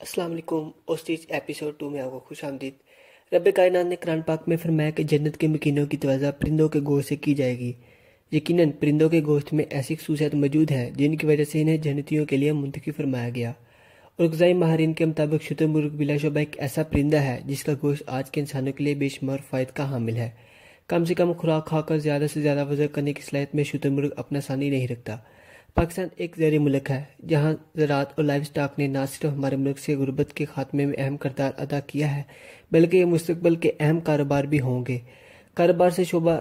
वालेकुम। ओस्टीज episode to में आपको खुश आमदीद। रब कायनात ने कुरान पाक में फरमाया कि जन्नत के मकीनों की तवज़ा परिंदों के गोश्त से की जाएगी। यकीनन, परिंदों के गोश्त में ऐसी खसूसियात मौजूद हैं, जिनकी वजह से इन्हें जन्नतियों के लिए मुंतखी फरमाया गया। और गजाई माहरीन के मुताबिक शुतर मुर्ग बिलाशुबा एक ऐसा परिंदा है, जिसका गोश्त आज के इंसानों के लिए बेशुमार फ़ायद का हामिल है। कम से कम खुराक खाकर ज़्यादा से ज़्यादा वज़न करने की सलाहियत में शुतर मुर्ग अपना सानी नहीं रखता। पाकिस्तान एक जहरी मुल्क है, जहाँ ज़रात और लाइफ स्टाक ने न सिर्फ़ हमारे मुल्क से गुर्बत के खात्मे में अहम करदार अदा किया है, बल्कि ये मुस्तबल के अहम कारोबार भी होंगे। कारोबार से शोबा